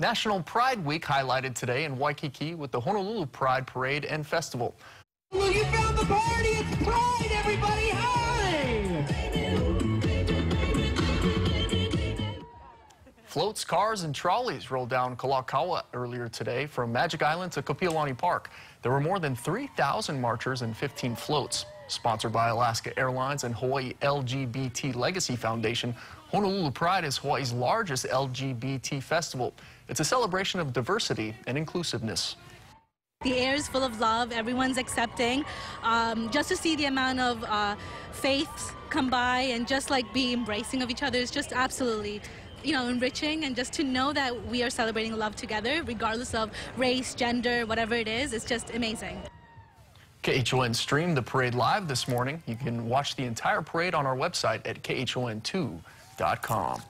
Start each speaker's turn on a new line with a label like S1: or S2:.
S1: National Pride Week highlighted today in Waikiki with the Honolulu Pride Parade and Festival.
S2: Well, you found the party. It's Pride, everybody. Hi!
S1: Floats, cars, and trolleys rolled down Kalakaua earlier today from Magic Island to Kapiolani Park. There were more than 3,000 marchers and 15 floats. Sponsored by Alaska Airlines and Hawaii LGBT Legacy Foundation, Honolulu Pride is Hawaii's largest LGBT festival. It's a celebration of diversity and inclusiveness.
S3: The air is full of love, everyone's accepting. Um, just to see the amount of uh, faiths come by and just like be embracing of each other is just absolutely you know, enriching and just to know that we are celebrating love together, regardless of race, gender, whatever it is, it's just amazing.
S1: KHON streamed the parade live this morning. You can watch the entire parade on our website at khon2.com.